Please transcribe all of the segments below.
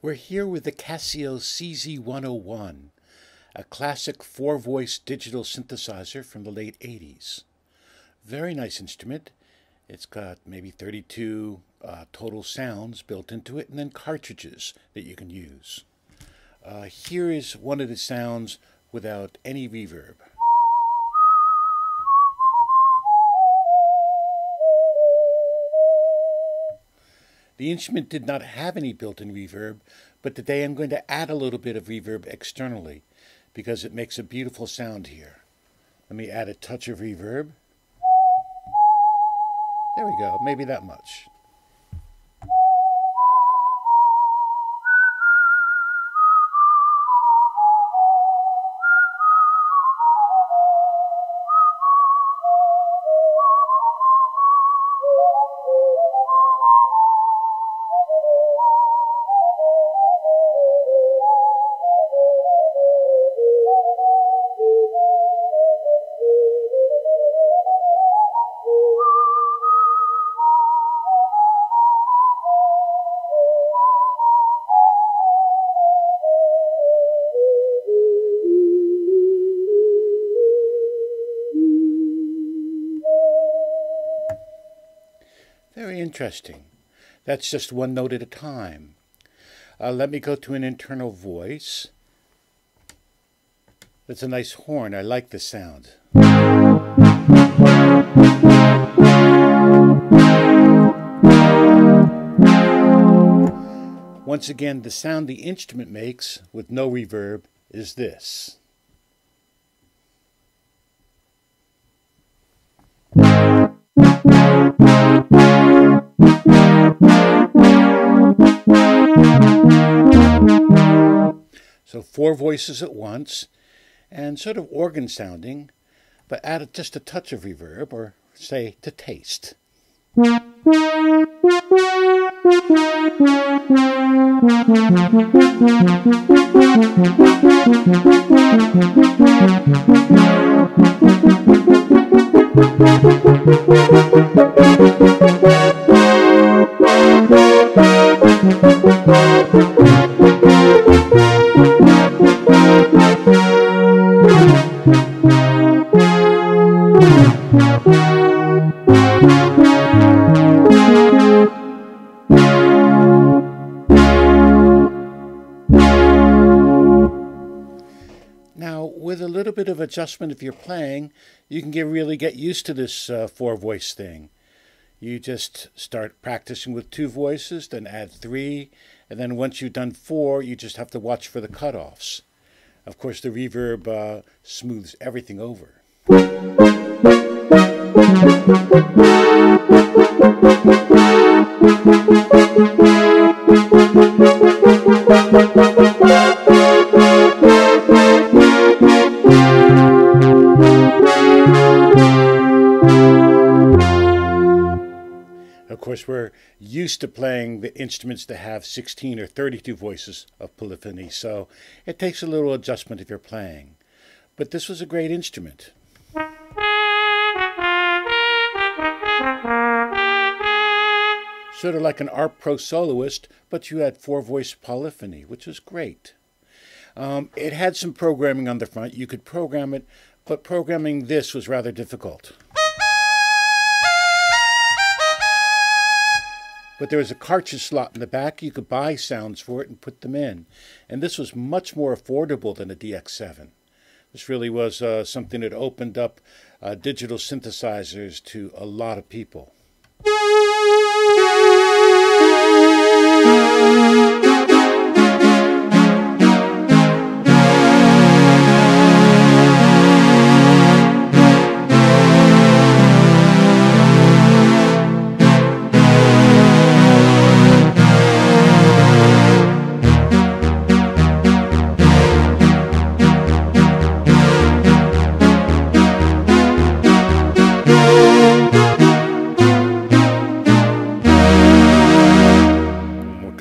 We're here with the Casio CZ101, a classic four voice digital synthesizer from the late 80s. Very nice instrument. It's got maybe 32 uh, total sounds built into it and then cartridges that you can use. Uh, here is one of the sounds without any reverb. The instrument did not have any built-in reverb, but today I'm going to add a little bit of reverb externally because it makes a beautiful sound here. Let me add a touch of reverb. There we go, maybe that much. Very interesting. That's just one note at a time. Uh, let me go to an internal voice. That's a nice horn. I like the sound. Once again, the sound the instrument makes with no reverb is this. So four voices at once and sort of organ sounding, but add just a touch of reverb or say to taste. Bit of adjustment if you're playing, you can get really get used to this uh, four voice thing. You just start practicing with two voices, then add three, and then once you've done four, you just have to watch for the cutoffs. Of course, the reverb uh, smooths everything over. Course, we're used to playing the instruments that have 16 or 32 voices of polyphony, so it takes a little adjustment if you're playing. But this was a great instrument. Sort of like an ARP Pro soloist, but you had four voice polyphony, which was great. Um, it had some programming on the front. You could program it, but programming this was rather difficult. But there was a cartridge slot in the back. You could buy sounds for it and put them in. And this was much more affordable than a DX7. This really was uh, something that opened up uh, digital synthesizers to a lot of people.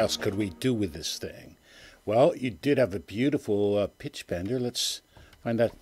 Else could we do with this thing? Well, you did have a beautiful uh, pitch bender. Let's find that.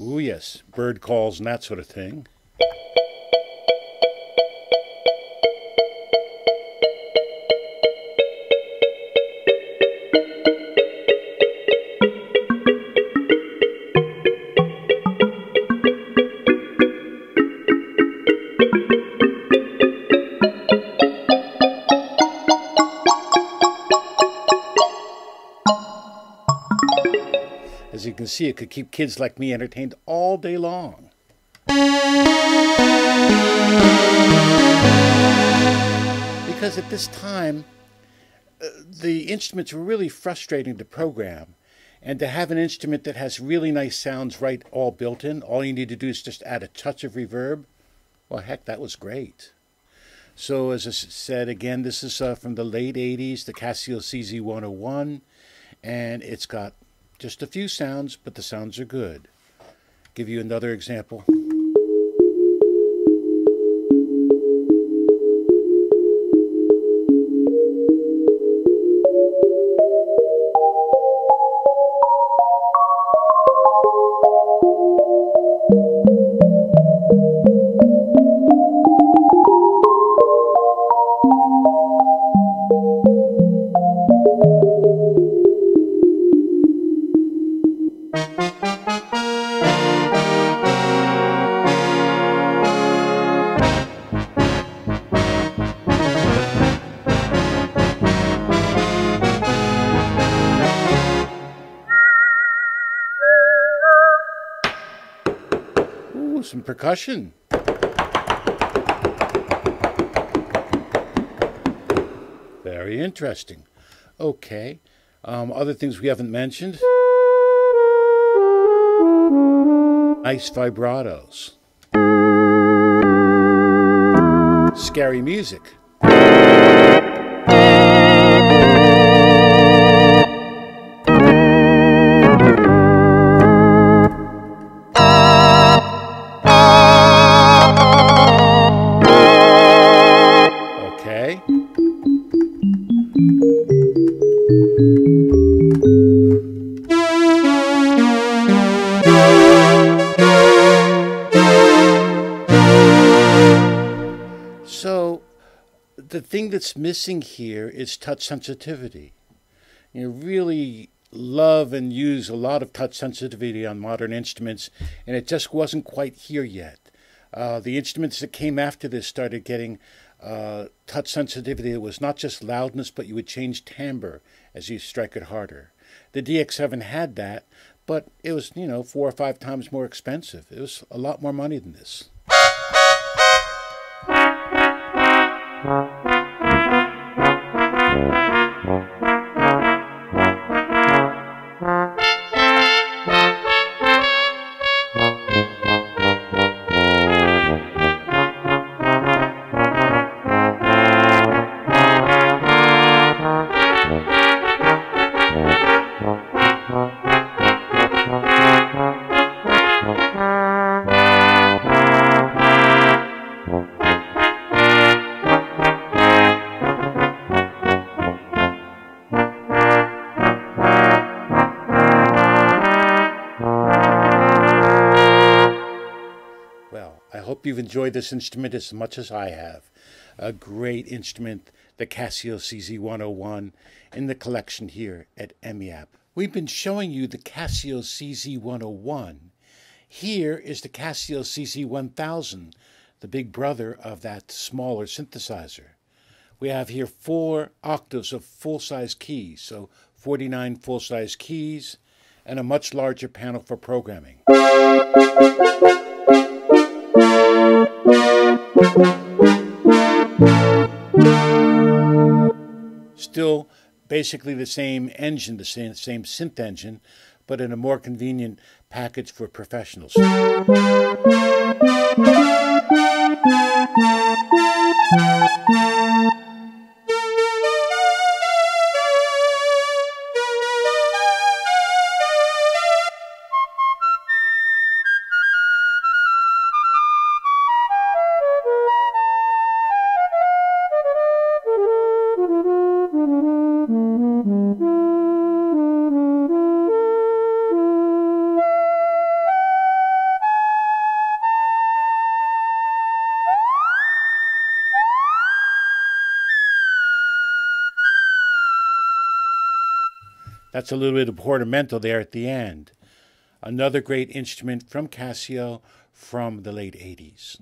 Ooh, yes, bird calls and that sort of thing. Can see, it could keep kids like me entertained all day long. Because at this time, uh, the instruments were really frustrating to program. And to have an instrument that has really nice sounds right all built in, all you need to do is just add a touch of reverb. Well, heck, that was great. So, as I said again, this is uh, from the late 80s, the Casio CZ101, and it's got just a few sounds, but the sounds are good. Give you another example. Some percussion. Very interesting. Okay. Um, other things we haven't mentioned. Nice vibratos. Scary music. Thing that's missing here is touch sensitivity. You really love and use a lot of touch sensitivity on modern instruments, and it just wasn't quite here yet. Uh, the instruments that came after this started getting uh, touch sensitivity. It was not just loudness, but you would change timbre as you strike it harder. The DX7 had that, but it was, you know, four or five times more expensive. It was a lot more money than this. Hope you've enjoyed this instrument as much as I have. A great instrument, the Casio CZ101, in the collection here at EMEAPP. We've been showing you the Casio CZ101. Here is the Casio CZ1000, the big brother of that smaller synthesizer. We have here four octaves of full-size keys, so 49 full-size keys, and a much larger panel for programming. Still basically the same engine, the same, same synth engine, but in a more convenient package for professionals. That's a little bit of portamento there at the end. Another great instrument from Casio from the late 80s.